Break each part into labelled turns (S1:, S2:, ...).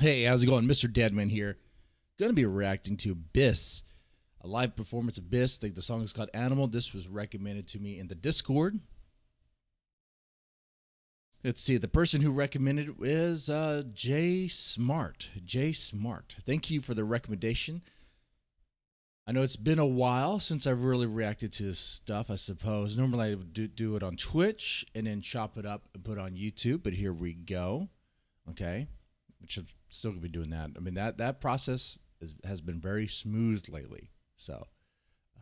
S1: Hey, how's it going? Mr. Deadman here. Gonna be reacting to Abyss, a live performance of. I think the song is called Animal. This was recommended to me in the Discord. Let's see. The person who recommended it is uh, Jay Smart. Jay Smart. Thank you for the recommendation. I know it's been a while since I've really reacted to this stuff, I suppose. Normally I would do, do it on Twitch and then chop it up and put it on YouTube, but here we go. Okay I'm still be doing that. I mean that that process is, has been very smooth lately. So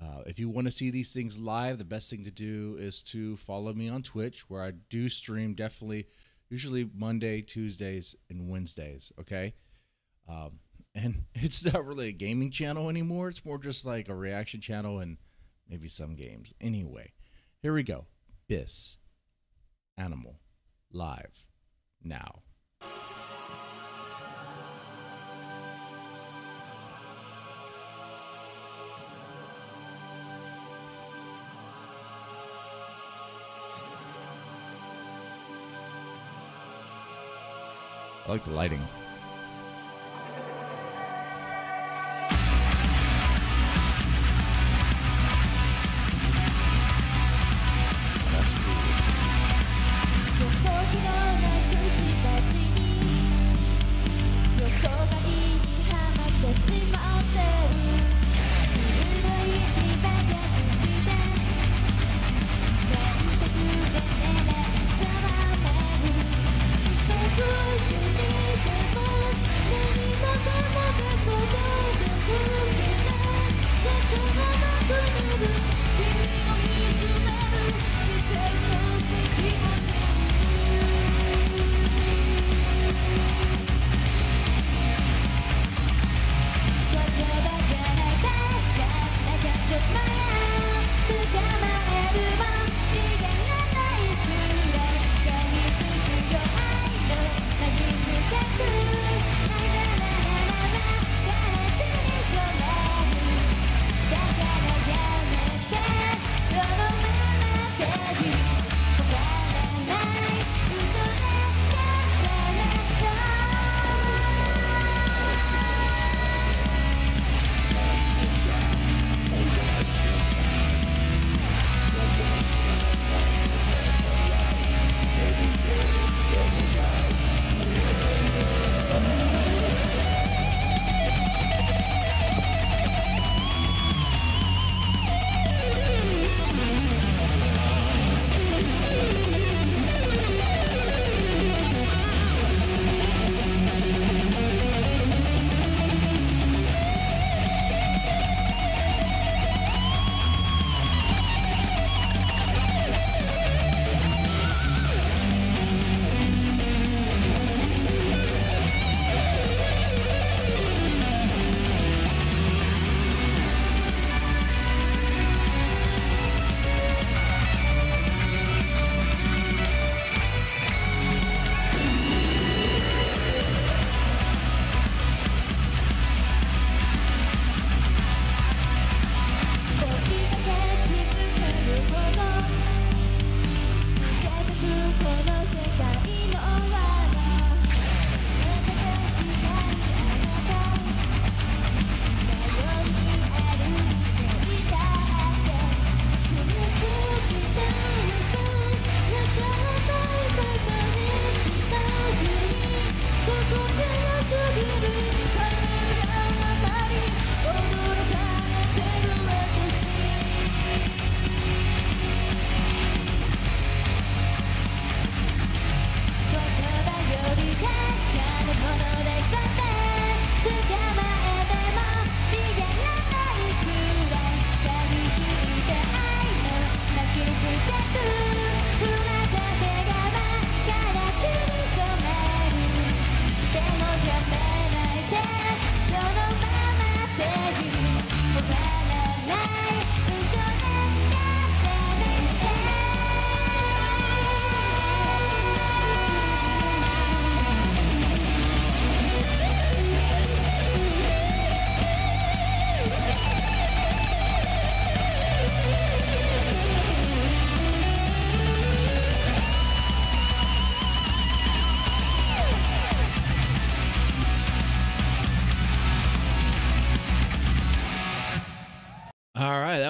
S1: uh, if you want to see these things live, the best thing to do is to follow me on Twitch, where I do stream definitely, usually Monday, Tuesdays, and Wednesdays. Okay, um, and it's not really a gaming channel anymore. It's more just like a reaction channel and maybe some games. Anyway, here we go. BiS Animal live now. I like the lighting.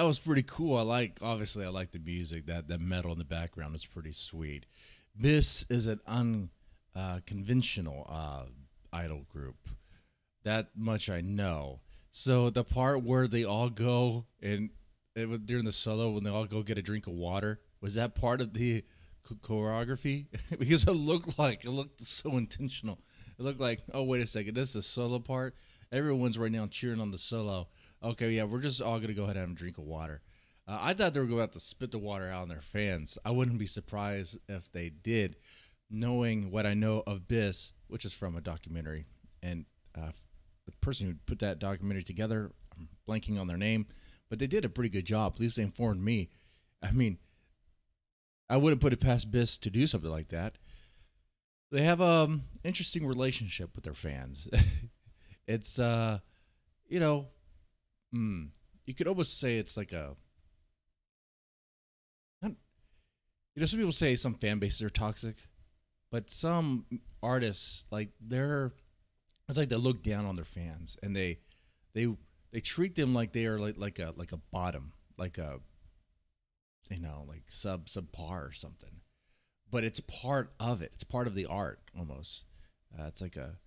S1: Was pretty cool. I like obviously I like the music that that metal in the background is pretty sweet. This is an unconventional uh, idol group. That much I know. So the part where they all go and it during the solo when they all go get a drink of water was that part of the choreography because it looked like it looked so intentional. It looked like oh wait a second, this is a solo part. Everyone's right now cheering on the solo. Okay, yeah, we're just all gonna go ahead and have a drink of water. Uh, I thought they were going to spit the water out on their fans. I wouldn't be surprised if they did, knowing what I know of BiS, which is from a documentary, and uh, the person who put that documentary together, I'm blanking on their name, but they did a pretty good job. At least they informed me. I mean, I wouldn't put it past BiS to do something like that. They have a um, interesting relationship with their fans. it's uh, you know, mm, you could almost say it's like a. You know, some people say some fan bases are toxic, but some artists like they're. It's like they look down on their fans and they, they they treat them like they are like like a like a bottom, like a you know, like sub subpar or something. But it's part of it. It's part of the art almost. Uh, it's like a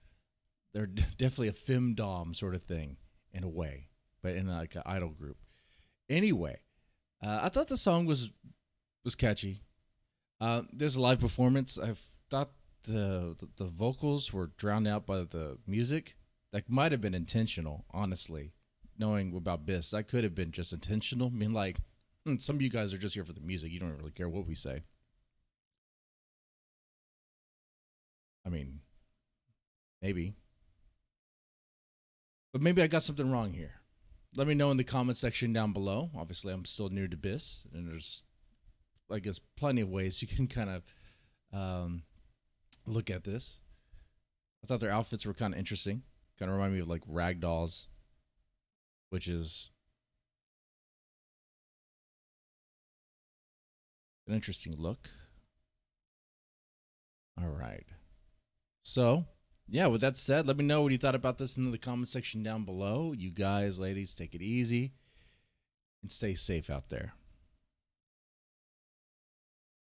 S1: they're definitely a femdom sort of thing in a way, but in like an idol group. Anyway, uh, I thought the song was was catchy. Uh, there's a live performance. I thought the, the vocals were drowned out by the music. That might have been intentional, honestly. Knowing about BiS, that could have been just intentional. I mean, like hmm, some of you guys are just here for the music. You don't really care what we say. I mean, maybe. But maybe I got something wrong here. Let me know in the comment section down below. Obviously, I'm still new to BiS, and there's, I guess, plenty of ways you can kind of um, look at this. I thought their outfits were kind of interesting. Kind of remind me of like rag dolls, which is an interesting look. All right. So, yeah, with that said, let me know what you thought about this in the comment section down below. You guys, ladies, take it easy and stay safe out there.